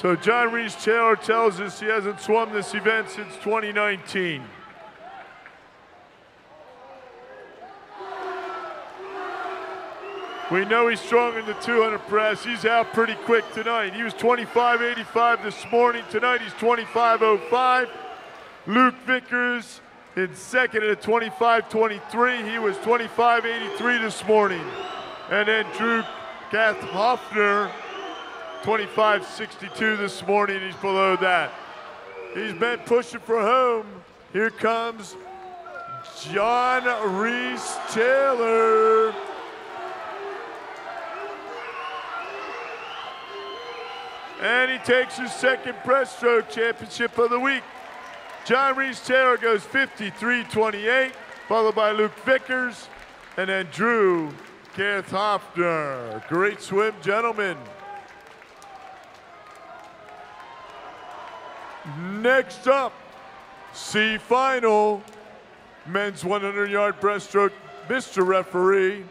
So John Reese Taylor tells us he hasn't swum this event since 2019. We know he's strong in the 200 breast. He's out pretty quick tonight. He was 25.85 this morning. Tonight he's 25.05. Luke Vickers in second at 25.23. He was 25.83 this morning. And then Drew Kath Hoffner, 25.62 this morning. He's below that. He's been pushing for home. Here comes John Reese Taylor. And he takes his second breaststroke championship of the week. John Reese Taylor goes 53-28, followed by Luke Vickers, and then Drew Gareth Hoffner. Great swim, gentlemen. Next up, C final, men's 100 yard breaststroke, Mr. Referee.